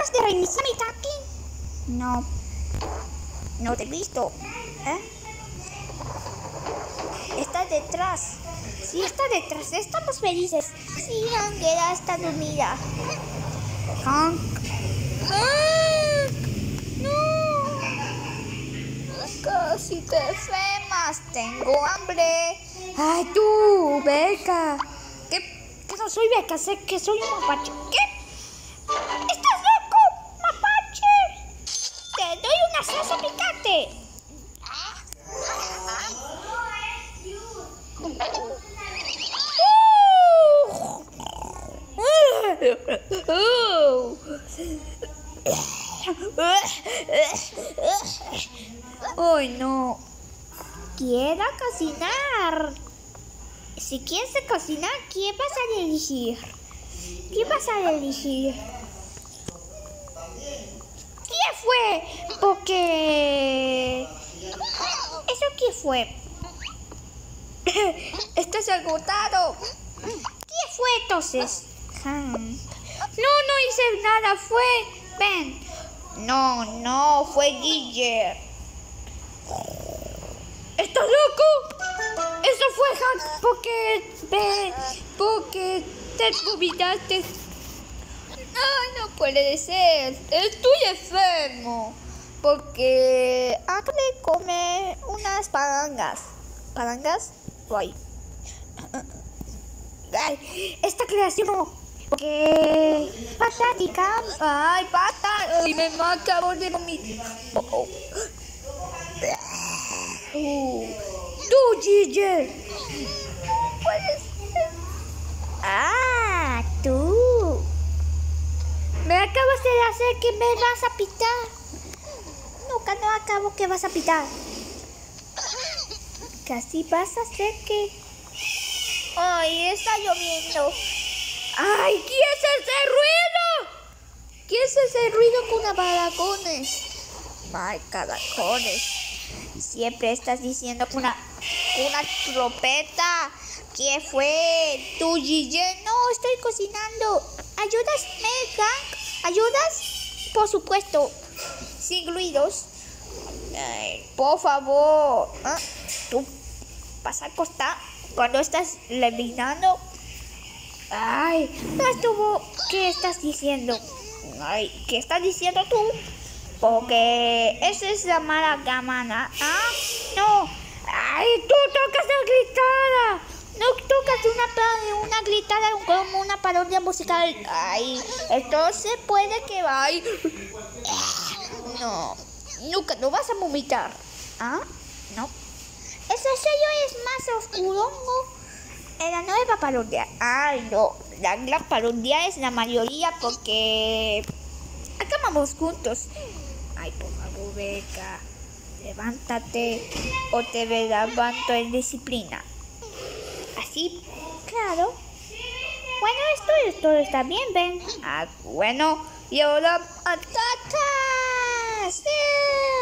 ¿Acabas de reiniciar mi tanque? No. No te he visto. ¿Eh? Está detrás. Sí, está detrás. Estamos felices. Sí, Angela está dormida. Hank. ¡No! Casi te enfermas. Tengo hambre. Ay, tú, Beca. ¿Qué? Que no soy Beca, sé que soy un mapache. ¿Qué? Picante. Ay, no. Quiero cocinar. Si quieres cocinar, ¿qué vas a elegir? ¿Qué vas a elegir? ¿Qué fue? Porque... ¿Eso qué fue? Estás agotado. ¿Qué fue entonces? Hmm. No, no hice nada, fue Ben. No, no, fue Guille. ¿Estás loco? Eso fue Hank porque Ben, porque te vomitaste. Ay, no puede ser. Estoy enfermo. Porque Angle come unas palangas. ¿Palangas? Ay. Ay, esta creación. Porque patática. Ay, pata. Ay, me acabo de vomitar. Oh, oh. Uh, tú, Gigi. Puedes. Ah, tú. Me acabas de hacer que me vas a pitar. Nunca no acabo que vas a pitar. Casi vas a hacer que. Ay, está lloviendo. ¡Ay! ¿Qué es ese ruido? ¿Qué es ese ruido con balacones? ¡Ay, caracoles! Siempre estás diciendo que una, una trompeta. ¿Qué fue? ¿Tu Gille? No, estoy cocinando. ¿Ayudas, Hank? ¿Ayudas? Por supuesto. Ay, por favor. ¿Ah? Tú vas a acostar cuando estás eliminando. Ay, no estuvo. ¿Qué estás diciendo? Ay, ¿qué estás diciendo tú? Porque esa es la mala gamana. Ah, no. Ay, tú tocas la gritada. No tocas una, una gritada como una parodia musical. Ay, entonces puede que vaya. No, nunca, no vas a vomitar. ¿Ah? No. Ese sello es más oscuro en la nueva parodia. Ay, no. La parodia es la mayoría porque acabamos juntos. Ay, por favor, Beca. Levántate o te levanto en disciplina. Así, claro. Bueno, esto, esto está bien, ven. Ah, bueno. Y ahora, ataca. Master